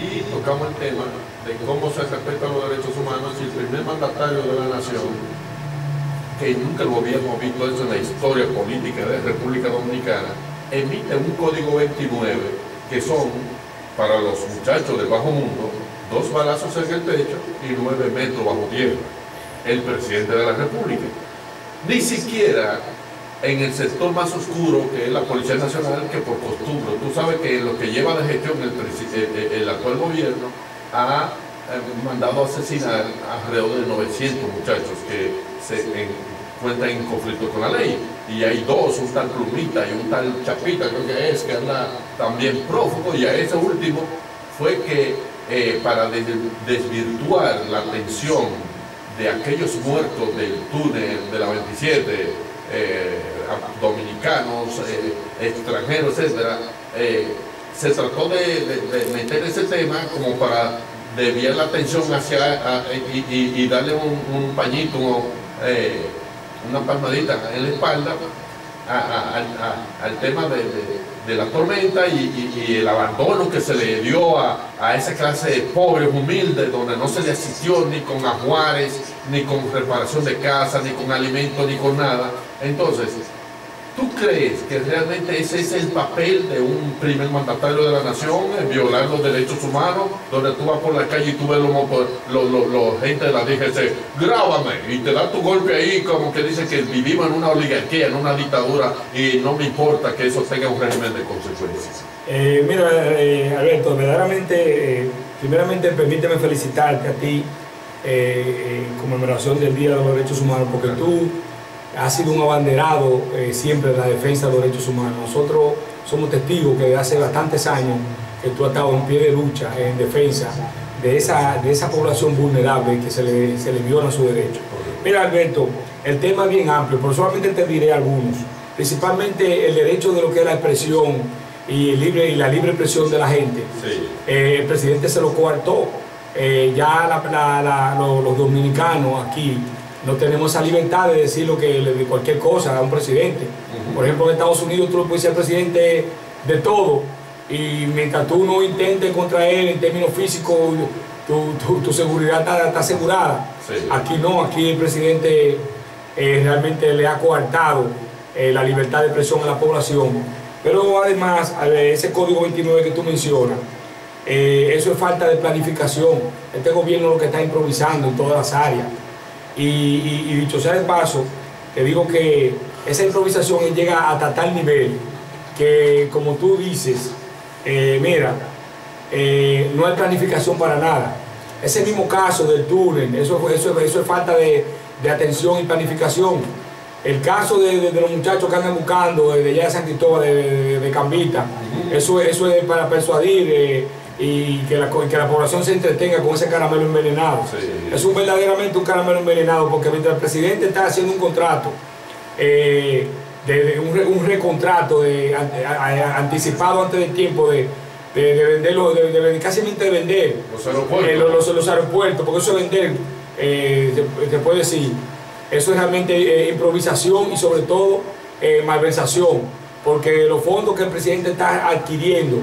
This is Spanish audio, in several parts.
y tocamos el tema de cómo se respetan los derechos humanos y el primer mandatario de la nación, que nunca lo habíamos visto eso en la historia política de República Dominicana, emite un código 29 que son para los muchachos del bajo mundo dos balazos en el pecho y nueve metros bajo tierra. El presidente de la República. Ni siquiera en el sector más oscuro que es la Policía Nacional, que por costumbre, tú sabes que lo que lleva de gestión el, el, actual gobierno ha mandado a asesinar alrededor de 900 muchachos que se encuentran en conflicto con la ley. Y hay dos, un tal Plumita y un tal Chapita, creo que es, que anda también prófugo, y a ese último fue que eh, para desvirtuar la atención de aquellos muertos del túnel de la 27, eh, dominicanos, eh, extranjeros, etcétera, se trató de, meter ese tema como para desviar la atención hacia y, darle un, pañito, una palmadita en la espalda al tema de, la tormenta y, el abandono que se le dio a, esa clase de pobres, humildes, donde no se le asistió ni con ajuares, ni con reparación de casa, ni con alimentos, ni con nada. Entonces, ¿Tú crees que realmente ese es el papel de un primer mandatario de la nación, violar los derechos humanos, donde tú vas por la calle y tú ves los, los, gente de la DGC, grábame y te da tu golpe ahí como que dice que vivimos en una oligarquía, en una dictadura y no me importa que eso tenga un régimen de consecuencias? Eh, mira, eh, Alberto, verdaderamente, eh, primeramente permíteme felicitarte a ti en conmemoración del Día de los Derechos Humanos, porque tú ha sido un abanderado eh, siempre de la defensa de los derechos humanos. Nosotros somos testigos que desde hace bastantes años que tú has estado en pie de lucha en defensa de esa, de esa población vulnerable que se le, se le viola su derecho. Mira Alberto, el tema es bien amplio, pero solamente te diré algunos. Principalmente el derecho de lo que es la expresión y, libre, y la libre expresión de la gente. Eh, el presidente se lo coartó. Eh, ya los dominicanos aquí no tenemos esa libertad de decir lo que de cualquier cosa a un presidente. Por ejemplo, en Estados Unidos tú puedes ser presidente de todo y mientras tú no intentes contra él en términos físicos, tu, seguridad está, asegurada. Aquí no, aquí el presidente eh, realmente le ha coartado eh, la libertad de expresión a la población. Pero además, ese código 29 que tú mencionas, eh, eso es falta de planificación. Este gobierno lo que está improvisando en todas las áreas. Y, dicho sea de paso, te digo que esa improvisación llega hasta tal nivel que, como tú dices, eh, mira, eh, no hay planificación para nada. Ese mismo caso del túnel, eso, eso, eso es falta de, atención y planificación. El caso de, los muchachos que andan buscando de allá de San Cristóbal, de, Cambita, eso, eso es para persuadir. Eh, y que la, que la población se entretenga con ese caramelo envenenado. Es un verdaderamente un caramelo envenenado porque mientras el presidente está haciendo un contrato, eh, de, un, recontrato de, anticipado antes del tiempo de, de, venderlo, de, casi de vender los aeropuertos, eh, los, aeropuertos porque eso es vender, eh, te, puede decir, eso es realmente improvisación y sobre todo malversación, porque los fondos que el presidente está adquiriendo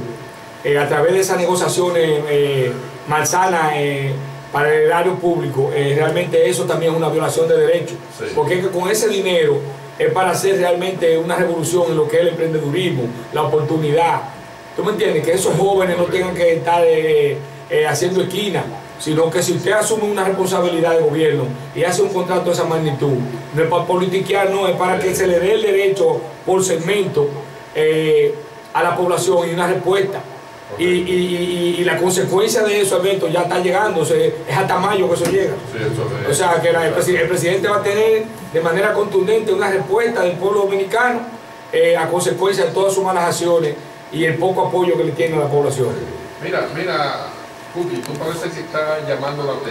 eh, a través de esas negociaciones eh, malsanas eh, para el erario público, realmente eso también es una violación de derechos. Porque con ese dinero es para hacer realmente una revolución en lo que es el emprendedurismo, la oportunidad. ¿Tú me entiendes? Que esos jóvenes no tengan que estar haciendo esquina, sino que si usted asume una responsabilidad de gobierno y hace un contrato de esa magnitud, no es para politiquear, no, es para que se le dé el derecho por segmento a la población y una respuesta. Y, la consecuencia de eso, Alberto, ya está llegando, es hasta mayo que eso llega. o sea, que el, presidente va a tener de manera contundente una respuesta del pueblo dominicano eh, a consecuencia de todas sus malas acciones y el poco apoyo que le tiene a la población. Mira, mira, Cookie, tú parece que estás llamando la atención.